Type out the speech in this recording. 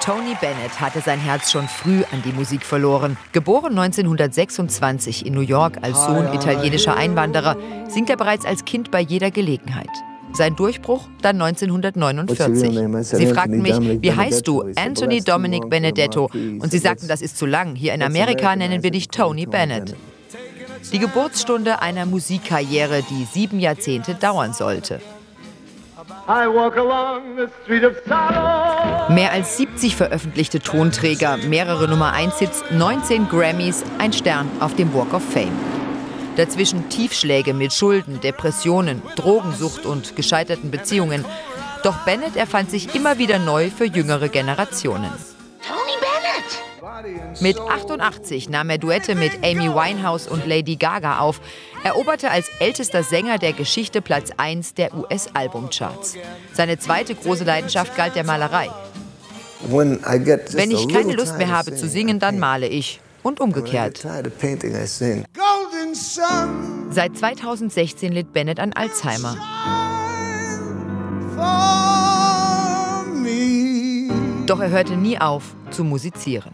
Tony Bennett hatte sein Herz schon früh an die Musik verloren. Geboren 1926 in New York als Sohn italienischer Einwanderer, singt er bereits als Kind bei jeder Gelegenheit. Sein Durchbruch dann 1949. Sie fragten mich, wie heißt du? Anthony Dominic Benedetto. Und sie sagten, das ist zu lang. Hier in Amerika nennen wir dich Tony Bennett. Die Geburtsstunde einer Musikkarriere, die sieben Jahrzehnte dauern sollte. Mehr als 70 veröffentlichte Tonträger, mehrere Nummer 1 Hits, 19 Grammys, ein Stern auf dem Walk of Fame. Dazwischen Tiefschläge mit Schulden, Depressionen, Drogensucht und gescheiterten Beziehungen. Doch Bennett erfand sich immer wieder neu für jüngere Generationen. Mit 88 nahm er Duette mit Amy Winehouse und Lady Gaga auf, eroberte als ältester Sänger der Geschichte Platz 1 der US-Albumcharts. Seine zweite große Leidenschaft galt der Malerei. Wenn ich keine Lust mehr habe zu singen, dann male ich. Und umgekehrt. Seit 2016 litt Bennett an Alzheimer. Doch er hörte nie auf zu musizieren.